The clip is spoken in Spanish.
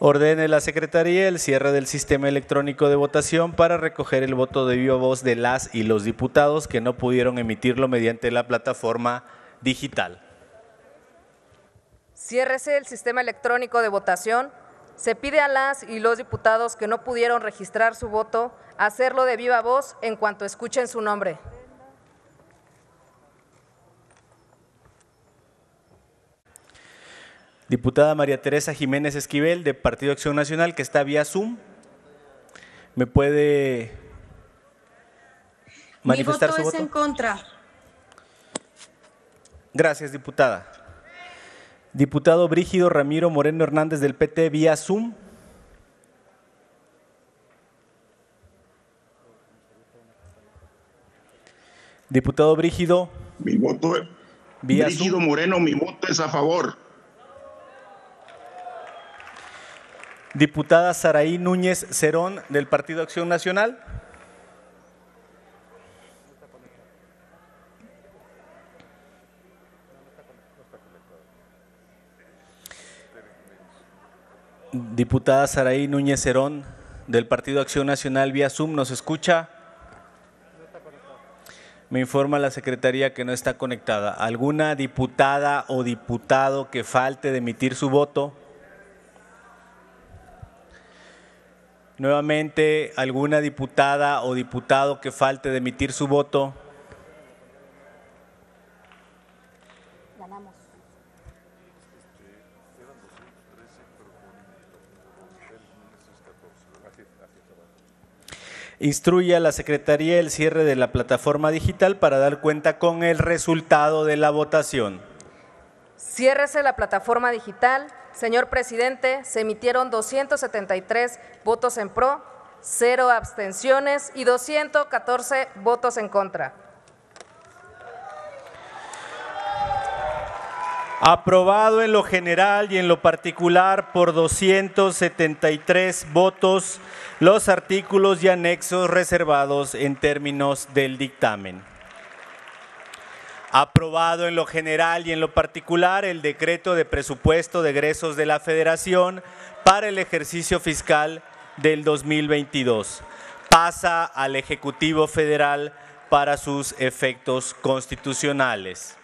Ordene la Secretaría el cierre del sistema electrónico de votación para recoger el voto de viva voz de las y los diputados que no pudieron emitirlo mediante la plataforma digital. Ciérrese el sistema electrónico de votación. Se pide a las y los diputados que no pudieron registrar su voto hacerlo de viva voz en cuanto escuchen su nombre. Diputada María Teresa Jiménez Esquivel, de Partido Acción Nacional, que está vía Zoom. ¿Me puede manifestar Mi voto su es voto? en contra. Gracias, diputada. Diputado Brígido Ramiro Moreno Hernández del PT, vía Zoom. Diputado Brígido, Mi voto es. Vía Brígido Zoom. Moreno, mi voto es a favor. Diputada Saraí Núñez Cerón del Partido Acción Nacional. Diputada Saraí Núñez Cerón del Partido Acción Nacional vía Zoom, ¿nos escucha? Me informa la Secretaría que no está conectada. ¿Alguna diputada o diputado que falte de emitir su voto? Nuevamente, ¿alguna diputada o diputado que falte de emitir su voto? Instruye a la Secretaría el cierre de la plataforma digital para dar cuenta con el resultado de la votación. Ciérrese la plataforma digital. Señor presidente, se emitieron 273 votos en pro, cero abstenciones y 214 votos en contra. Aprobado en lo general y en lo particular por 273 votos los artículos y anexos reservados en términos del dictamen. Aprobado en lo general y en lo particular el decreto de presupuesto de egresos de la Federación para el ejercicio fiscal del 2022. Pasa al Ejecutivo Federal para sus efectos constitucionales.